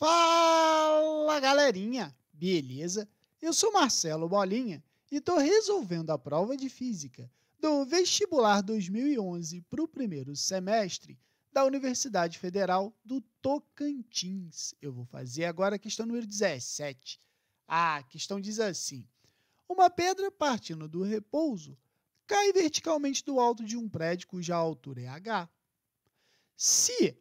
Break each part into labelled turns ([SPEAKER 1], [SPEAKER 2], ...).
[SPEAKER 1] Fala galerinha, beleza? Eu sou Marcelo Bolinha e estou resolvendo a prova de Física do Vestibular 2011 para o primeiro semestre da Universidade Federal do Tocantins. Eu vou fazer agora a questão número 17. A questão diz assim: Uma pedra partindo do repouso cai verticalmente do alto de um prédio cuja altura é h. Se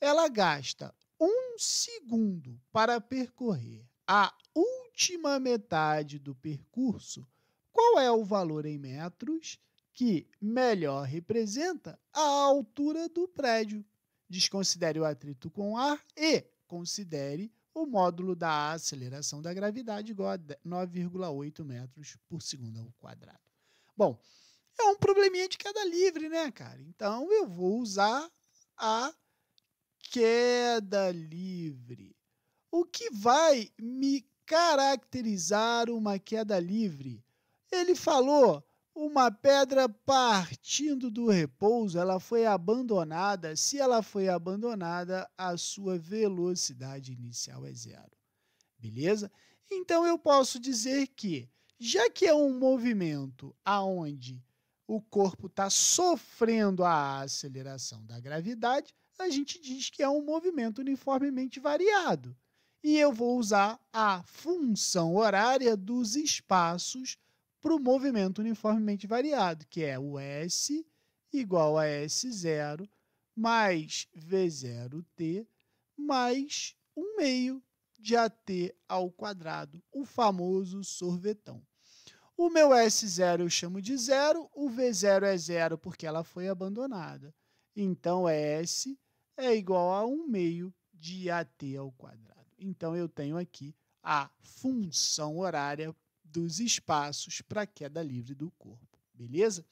[SPEAKER 1] ela gasta um segundo para percorrer a última metade do percurso, qual é o valor em metros que melhor representa a altura do prédio? Desconsidere o atrito com ar e considere o módulo da aceleração da gravidade igual a 9,8 metros por segundo ao quadrado. Bom, é um probleminha de queda livre, né, cara? Então eu vou usar a queda livre. O que vai me caracterizar uma queda livre? Ele falou uma pedra partindo do repouso, ela foi abandonada. Se ela foi abandonada, a sua velocidade inicial é zero. Beleza? Então eu posso dizer que, já que é um movimento aonde o corpo está sofrendo a aceleração da gravidade, a gente diz que é um movimento uniformemente variado. E eu vou usar a função horária dos espaços para o movimento uniformemente variado, que é o S igual a S0 mais V0t mais 1 meio de AT ao quadrado, o famoso sorvetão. O meu S0 eu chamo de zero, o V0 é zero porque ela foi abandonada. Então, S é igual a 1 meio de AT ao quadrado. Então, eu tenho aqui a função horária dos espaços para queda livre do corpo, beleza?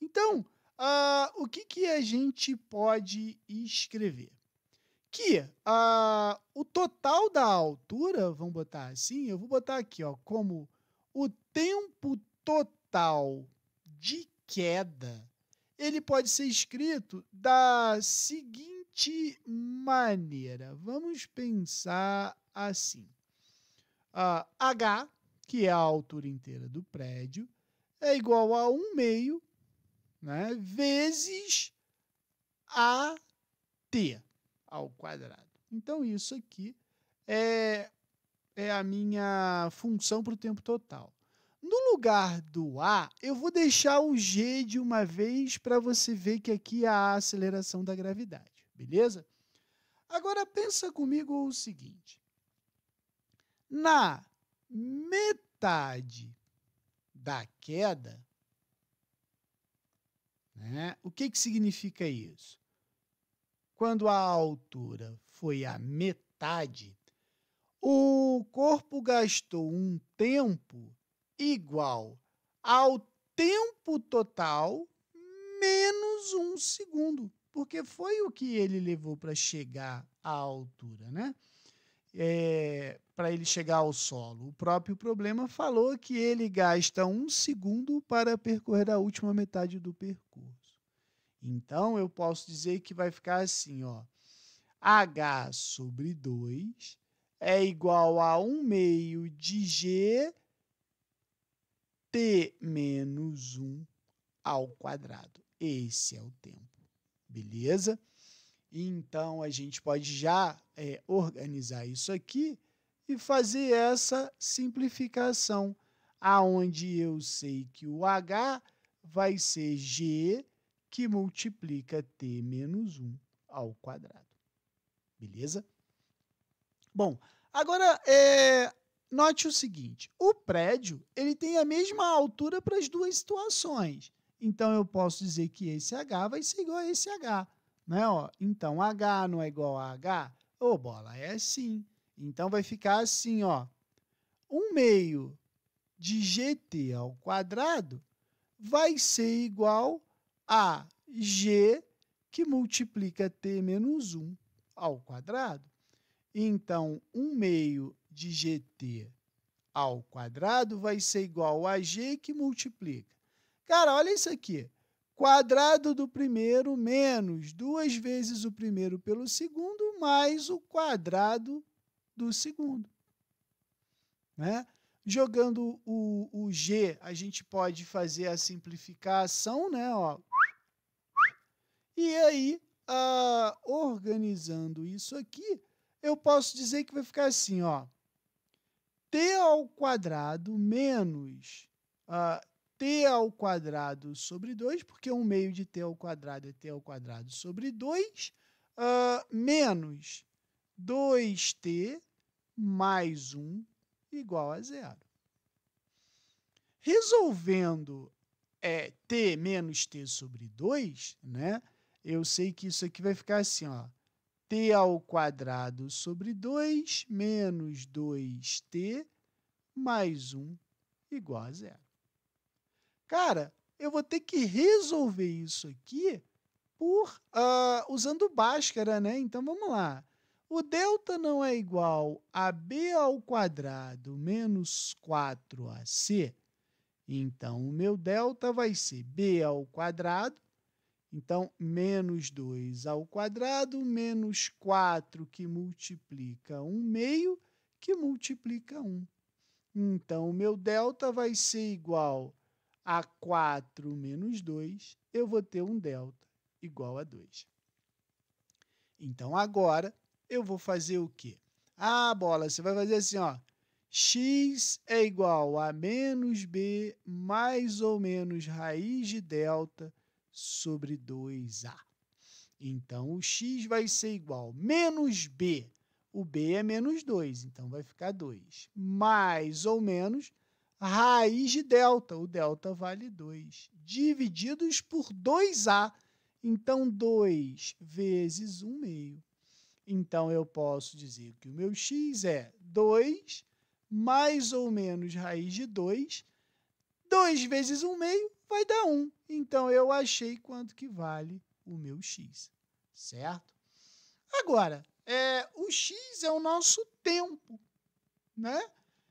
[SPEAKER 1] Então, uh, o que, que a gente pode escrever? Que uh, o total da altura, vamos botar assim, eu vou botar aqui ó, como o tempo total de queda, ele pode ser escrito da seguinte maneira. Vamos pensar assim. Uh, H, que é a altura inteira do prédio, é igual a 1 meio né, vezes AT ao quadrado. Então, isso aqui é, é a minha função para o tempo total. No lugar do A, eu vou deixar o G de uma vez para você ver que aqui é a aceleração da gravidade. Beleza? Agora pensa comigo o seguinte. Na metade da queda, né, o que, que significa isso? Quando a altura foi a metade, o corpo gastou um tempo igual ao tempo total menos um segundo porque foi o que ele levou para chegar à altura, né? É, para ele chegar ao solo. O próprio problema falou que ele gasta um segundo para percorrer a última metade do percurso. Então eu posso dizer que vai ficar assim, ó. H sobre 2 é igual a 1 meio de G T menos 1 ao quadrado. Esse é o tempo. Beleza? Então a gente pode já é, organizar isso aqui e fazer essa simplificação, aonde eu sei que o H vai ser G que multiplica T menos 1 ao quadrado. Beleza? Bom, agora é, note o seguinte, o prédio ele tem a mesma altura para as duas situações. Então eu posso dizer que esse H vai ser igual a esse H. Né? Ó, então H não é igual a H? Ô, bola, é sim. Então vai ficar assim, ó. 1 meio de GT ao quadrado vai ser igual a G que multiplica T menos 1 ao quadrado. Então, 1 meio de GT ao quadrado vai ser igual a G que multiplica Cara, olha isso aqui. Quadrado do primeiro menos duas vezes o primeiro pelo segundo mais o quadrado do segundo. Né? Jogando o, o G, a gente pode fazer a simplificação, né? Ó. E aí, uh, organizando isso aqui, eu posso dizer que vai ficar assim, ó. t ao quadrado menos uh, t ao quadrado sobre 2, porque 1 meio de t ao quadrado é t ao quadrado sobre 2, uh, menos 2t mais 1 igual a zero. Resolvendo é, t menos t sobre 2, né? eu sei que isso aqui vai ficar assim, ó. T ao quadrado sobre 2 menos 2t mais 1 igual a zero. Cara, eu vou ter que resolver isso aqui por uh, usando Bhaskara, né? Então, vamos lá. O delta não é igual a b ao quadrado menos 4ac. Então, o meu delta vai ser b ao quadrado. Então, menos 2 ao quadrado, menos 4 que multiplica 1 meio, que multiplica 1. Então, o meu delta vai ser igual a 4 menos 2. Eu vou ter um delta igual a 2. Então, agora, eu vou fazer o quê? Ah, bola, você vai fazer assim, ó. x é igual a menos b mais ou menos raiz de delta sobre 2a. Então, o x vai ser igual menos b. O b é menos 2, então vai ficar 2. Mais ou menos raiz de delta. O delta vale 2. Divididos por 2a. Então, 2 vezes 1 meio. Então, eu posso dizer que o meu x é 2 mais ou menos raiz de 2. 2 vezes 1 meio vai dar 1. Então, eu achei quanto que vale o meu x, certo? Agora, é, o x é o nosso tempo, né?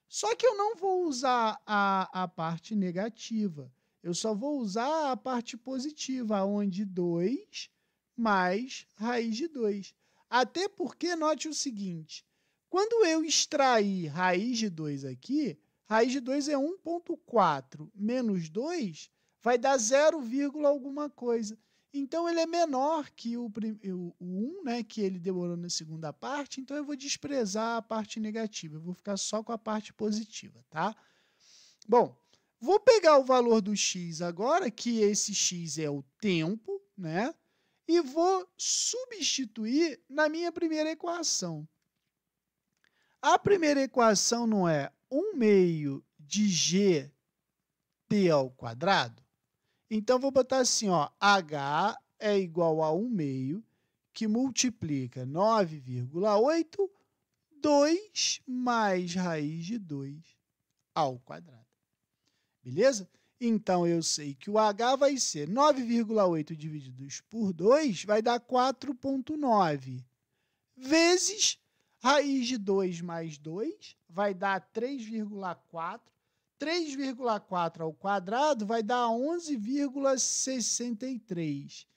[SPEAKER 1] Só que eu não vou usar a, a parte negativa. Eu só vou usar a parte positiva, onde 2 mais raiz de 2. Até porque, note o seguinte, quando eu extrair raiz de 2 aqui, raiz de 2 é 1,4 menos 2 vai dar 0, alguma coisa. Então, ele é menor que o, o, o 1, né, que ele demorou na segunda parte, então eu vou desprezar a parte negativa, eu vou ficar só com a parte positiva, tá? Bom, vou pegar o valor do x agora, que esse x é o tempo, né? e vou substituir na minha primeira equação. A primeira equação não é 1 meio de g t ao quadrado? Então, vou botar assim, ó, h é igual a 1 meio, que multiplica 9,8, 2 mais raiz de 2 ao quadrado. Beleza? Então, eu sei que o H vai ser 9,8 divididos por 2 vai dar 4,9 vezes raiz de 2 mais 2 vai dar 3,4. 3,4 ao quadrado vai dar 11,63.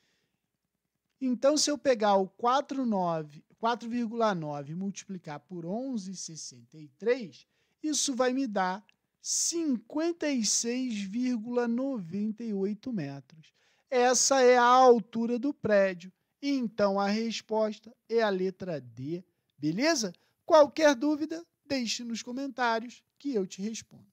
[SPEAKER 1] Então, se eu pegar o 4,9 e multiplicar por 11,63, isso vai me dar 56,98 metros. Essa é a altura do prédio. Então, a resposta é a letra D, beleza? Qualquer dúvida, deixe nos comentários que eu te respondo.